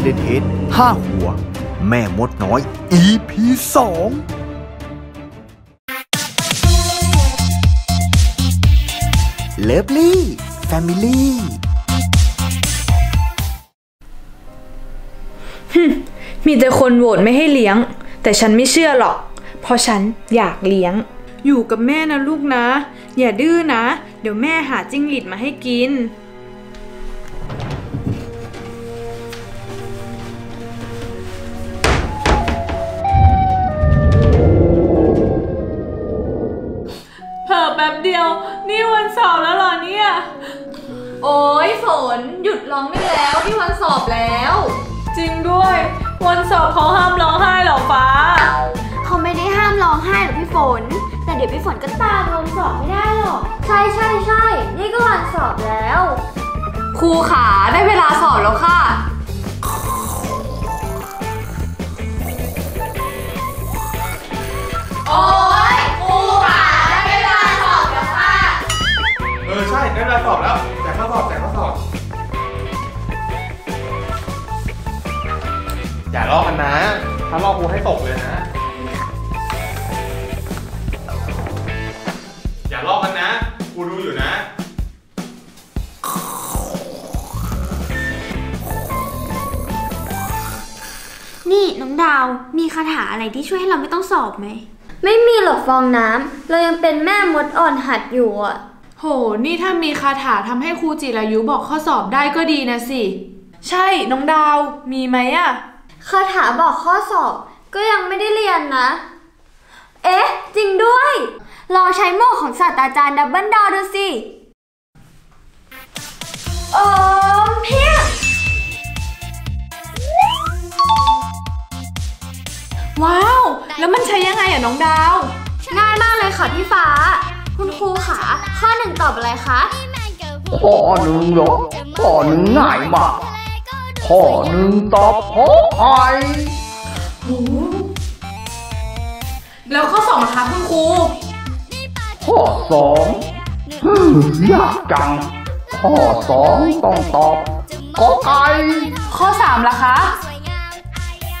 Siren Head ห้าหัว แม่มดน้อย EP สอง Lovely Family มีแต่คนโหวตไม่ให้เลี้ยง แต่ฉันไม่เชื่อหรอก เพราะฉันอยากเลี้ยง อยู่กับแม่นะลูกนะ อย่าดื้อนะ เดี๋ยวแม่หาจิ้งหรีดมาให้กิน ป๊บเดียว นี่วันสอบแล้วเหรอเนี่ย โอ้ยฝนหยุดร้องได้แล้วที่วันสอบแล้ว จริงด้วย วันสอบเขาห้ามร้องไห้เหรอฟ้า เขาไม่ได้ห้ามร้องไห้หรอกพี่ฝน แต่เดี๋ยวพี่ฝนก็ตามลงสอบไม่ได้หรอก ใช่ใช่ใช่นี่ก็วันสอบแล้ว ครูขาได้เวลาสอบแล้วค่ะ อย่าลอกกันนะ ถ้าลอกครูให้ตกเลยนะ อย่าลอกกันนะครูดูอยู่นะนี่น้องดาวมีคาถาอะไรที่ช่วยให้เราไม่ต้องสอบไหม ไม่มีหรอกฟองน้ำเรายังเป็นแม่มดอ่อนหัดอยู่อะ โห นี่ถ้ามีคาถาทำให้ครูจิรายุบอกข้อสอบได้ก็ดีนะสิ ใช่ น้องดาว มีไหมอะ คาถาบอกข้อสอบก็ยังไม่ได้เรียนนะ เอ๊ะ จริงด้วย ลองใช้โม่ของศาสตราจารย์ดับเบิลดอดูสิโอ้เพียงว้าว แล้วมันใช้ยังไงอะน้องดาว ง่ายมากเลยค่ะพี่ฟ้า คุณครูขาข้อหนึ่งตอบอะไรคะ ข้อหนึ่งเหรอข้อหนึ่งง่ายมาก ข้อหนึ่งตอบขอไข่แล้วข้อสองนะคะคุณครู ข้อสองฮึมยากจัง ข้อสองต้องตอบกอไก่ข้อสามล่ะคะ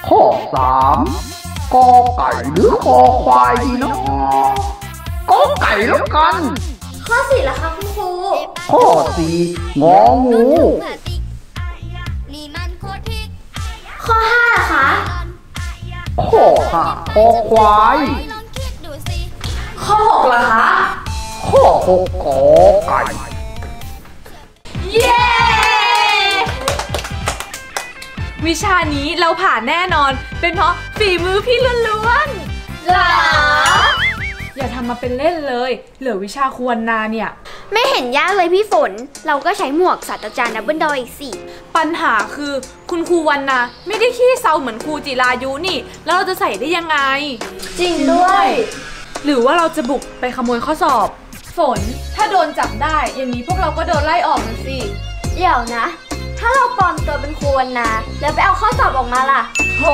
ข้อสามกอไก่หรือคอควายดีเนาะกอไก่แล้วกัน ข้อสี่ล่ะคะคุณครู ข้อสี่งองู ข้อห้าล่ะคะ ข้อห้าคอควาย ข้อหกล่ะคะ ข้อหกกอไก่เย้วิชานี้เราผ่านแน่นอน เป็นเพราะฝีมือพี่ล้วนๆหรอ อย่าทำมาเป็นเล่นเลย เหลือวิชาควรนาเนี่ย ไม่เห็นยากเลยพี่ฝน เราก็ใช้หมวกศาสตราจารย์ดับเบิลดออีกสิ ปัญหาคือคุณครูวันนาไม่ได้ขี้เซาเหมือนครูจิรายุนี่ แล้วเราจะใส่ได้ยังไง จริงด้วย หรือว่าเราจะบุกไปขโมยข้อสอบ ฝน ถ้าโดนจับได้ อย่างนี้พวกเราก็โดนไล่ออกนะสิ เดี๋ยวนะ ถ้าเราปลอมตัวเป็นครูวันนาแล้วไปเอาข้อสอบออกมาล่ะ โห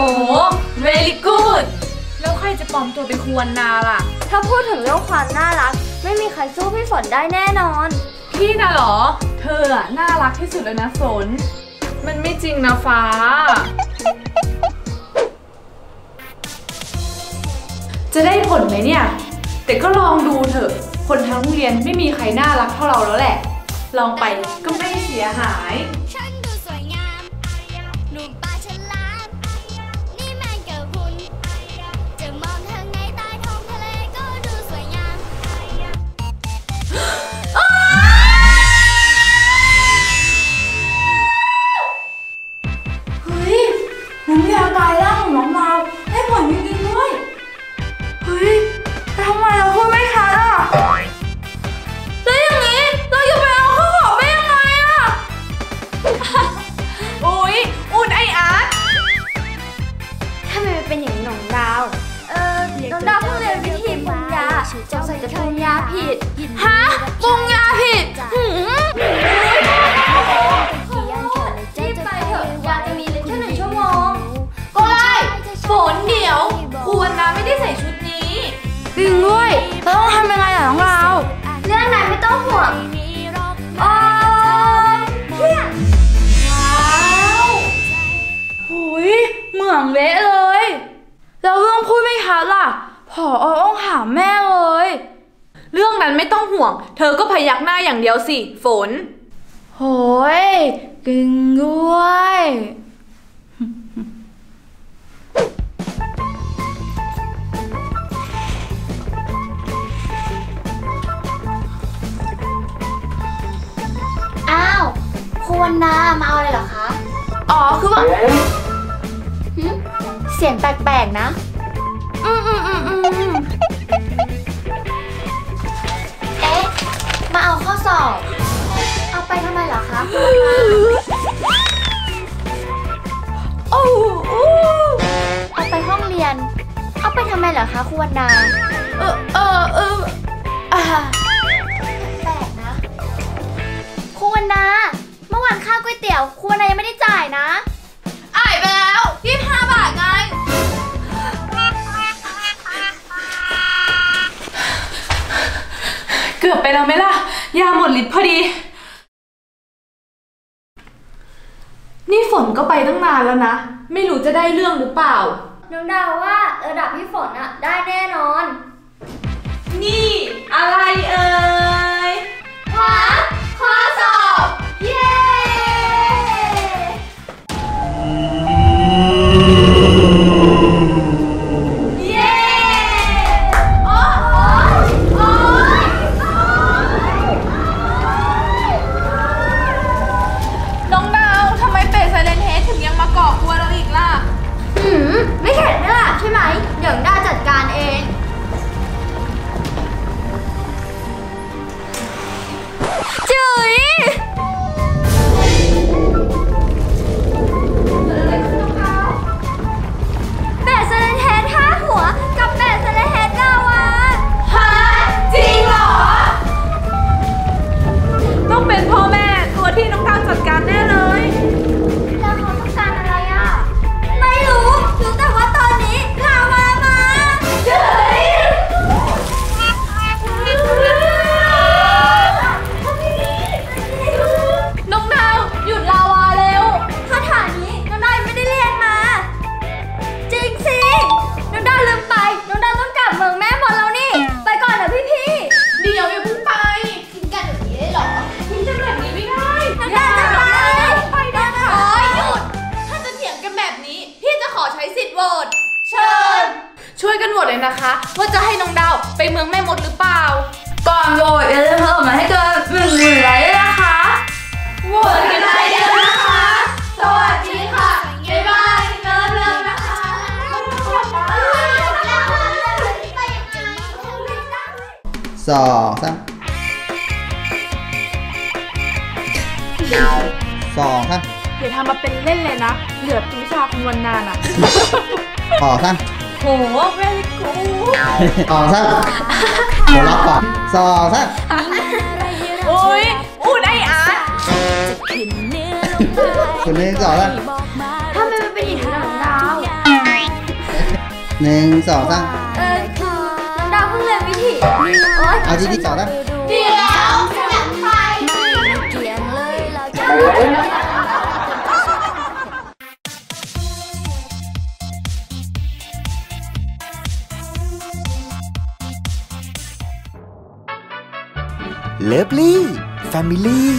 ปลอมตัวเป็นครูวันนาล่ะ ถ้าพูดถึงเรื่องความน่ารัก ไม่มีใครสู้พี่ฝนได้แน่นอน พี่น่ะเหรอ เธออะน่ารักที่สุดเลยนะฝน มันไม่จริงนะฟ้า จะได้ผลไหมเนี่ย แต่ก็ลองดูเถอะ คนทั้งโรงเรียนไม่มีใครน่ารักเท่าเราแล้วแหละ ลองไปก็ไม่เสียหาย ล่ะผอต้องถามแม่เลย เรื่องนั้นไม่ต้องห่วง เธอก็พยักหน้าอย่างเดียวสิ ฝน โหยกึงด้วย อ้าวครูวันนามาเอาอะไรเหรอคะ อ๋อ คือว่า หึเสียงแปลกๆนะ มเหรอคะครูวันนาเออเออเอออ่าแปลกนะครูวันนาเมื่อวานค่าก๋วยเตี๋ยวครูวันนายังไม่ได้จ่ายนะอ่ายไปแล้วยี่ห้าบาทไง เกือบไปแล้วไหมล่ะ ยาหมดฤทธิ์พอดี นี่ฝนก็ไปตั้งนานแล้วนะ ไม่รู้จะได้เรื่องหรือเปล่า น้องดาวว่าระดับพี่ฝนอะได้แน่นอน นี่อะไรเอ่ยว้า องสามสองสามเดี๋ยวทำมาเป็นเล่นเลยนะ เหลือวิชาคำนวณนานอะสองสามโหเวลิกูสองสามหัวเราะก่อนสองสามอุ้ยอูดไออาร์ตคนหนึ่งสองสามถ้าไม่เป็นอย่างนี้น้องดาวหนึ่งสองสาม เอาที่ที่สองนะเดี๋ยวจะไปไม่เกี่ยงเลยเราจะเลิฟลี่แฟมิลี่